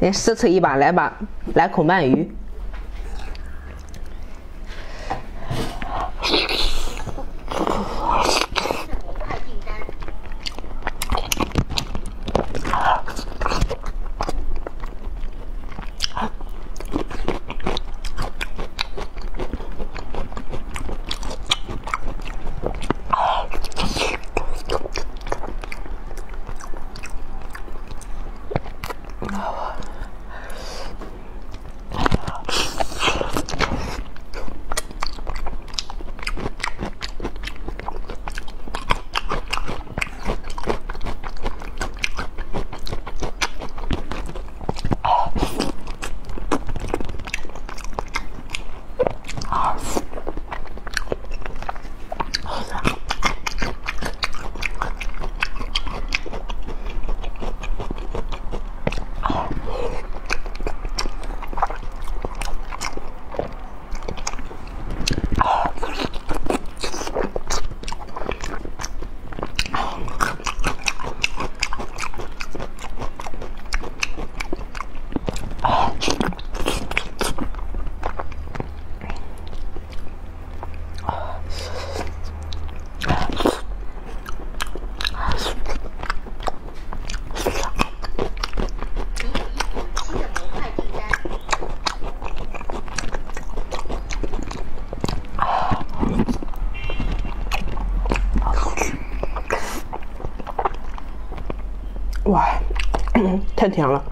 来试吃一把，来把来口鳗鱼。哇，太甜了。